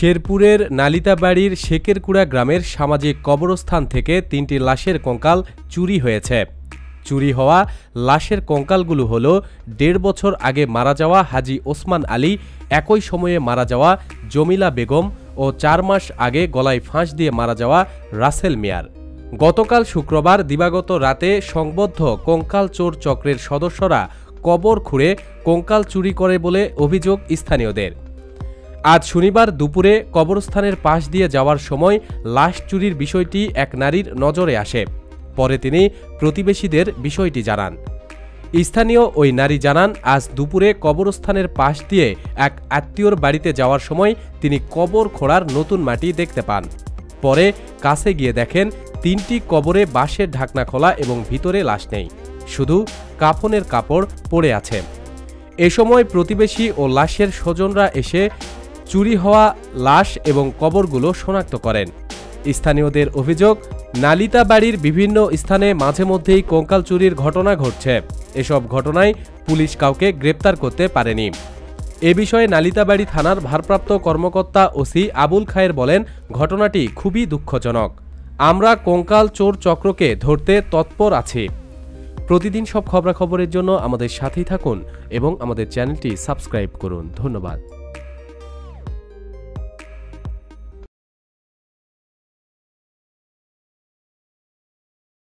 শেরপুরের নালিতাবাড়ির শেকেরকুড়া গ্রামের সামাজিক কবরস্থান থেকে তিনটি লাশের কঙ্কাল চুরি হয়েছে। চুরি হওয়া লাশের কঙ্কালগুলো হল, দেড় বছর আগে মারা যাওয়া হাজি ওসমান আলী, একই সময়ে মারা যাওয়া জমিলা বেগম ও চার মাস আগে গলায় ফাঁস দিয়ে মারা যাওয়া রাসেল মিয়ার। গতকাল শুক্রবার দিবাগত রাতে সংবদ্ধ কঙ্কাল চোর চক্রের সদস্যরা কবর খুঁড়ে কঙ্কাল চুরি করে বলে অভিযোগ স্থানীয়দের। আজ শনিবার দুপুরে কবরস্থানের পাশ দিয়ে যাওয়ার সময় লাশ চুরির বিষয়টি এক নারীর নজরে আসে। পরে তিনি প্রতিবেশীদের বিষয়টি জানান। স্থানীয় ওই নারী জানান, আজ দুপুরে কবরস্থানের পাশ দিয়ে এক আত্মীয়র বাড়িতে যাওয়ার সময় তিনি কবর খোঁড়ার নতুন মাটি দেখতে পান। পরে কাছে গিয়ে দেখেন, তিনটি কবরে বাঁশের ঢাকনা খোলা এবং ভিতরে লাশ নেই। শুধু কাফনের কাপড় পড়ে আছে। এ সময় প্রতিবেশী ও লাশের স্বজনরা এসে চুরি হওয়া, লাশ এবং কবরগুলো শনাক্ত করেন। স্থানীয়দের অভিযোগ, নালিতা বাড়ির বিভিন্ন স্থানে মাঝে মধ্যেই কঙ্কাল চুরির ঘটনা ঘটছে। এসব ঘটনায় পুলিশ কাউকে গ্রেপ্তার করতে পারেনি। এ বিষয়ে নালিতাবাড়ি থানার ভারপ্রাপ্ত কর্মকর্তা ওসি আবুল খায়ের বলেন, ঘটনাটি খুবই দুঃখজনক। আমরা কঙ্কাল চোর চক্রকে ধরতে তৎপর আছি। প্রতিদিন সব খবরাখবরের জন্য আমাদের সাথেই থাকুন এবং আমাদের চ্যানেলটি সাবস্ক্রাইব করুন। ধন্যবাদ।